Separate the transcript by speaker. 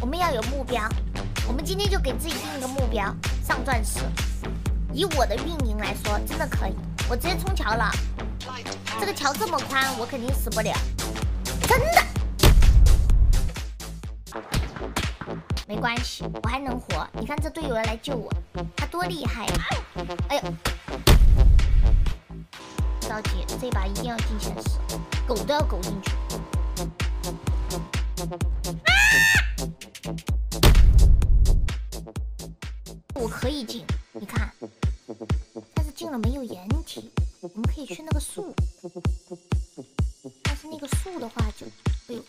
Speaker 1: 我们要有目标。我们今天就给自己定一个目标，上钻石。以我的运营来说，真的可以，我直接冲桥了。这个桥这么宽，我肯定死不了，真的。没关系，我还能活。你看这队友要来救我，他多厉害呀！哎呦，着急，这把一定要进现实，狗都要狗进去。啊我可以进你看。但是进了没有掩体我们可以去那个树。但是那个树的话就哎呦